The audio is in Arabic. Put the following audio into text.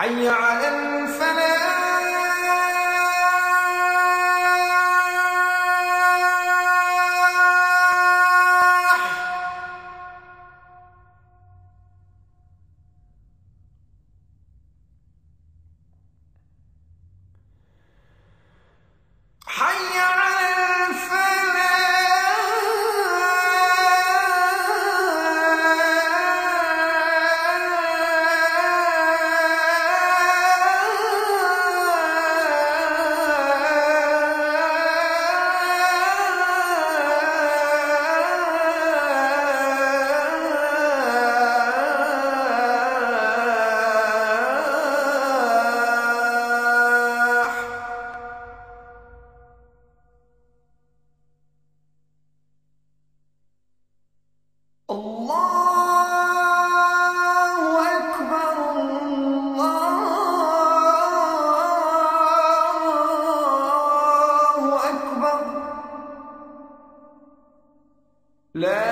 حي على الفلاح. لا